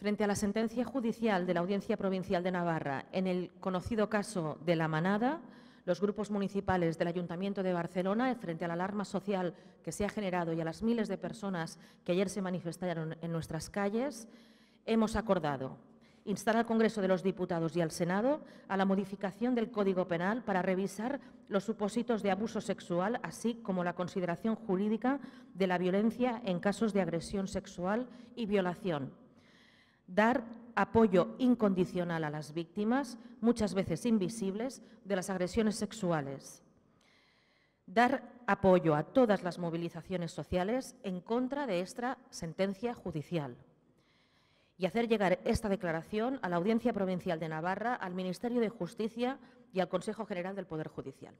Frente a la sentencia judicial de la Audiencia Provincial de Navarra en el conocido caso de La Manada, los grupos municipales del Ayuntamiento de Barcelona, frente a la alarma social que se ha generado y a las miles de personas que ayer se manifestaron en nuestras calles, hemos acordado instar al Congreso de los Diputados y al Senado a la modificación del Código Penal para revisar los supósitos de abuso sexual, así como la consideración jurídica de la violencia en casos de agresión sexual y violación. Dar apoyo incondicional a las víctimas, muchas veces invisibles, de las agresiones sexuales. Dar apoyo a todas las movilizaciones sociales en contra de esta sentencia judicial y hacer llegar esta declaración a la Audiencia Provincial de Navarra, al Ministerio de Justicia y al Consejo General del Poder Judicial.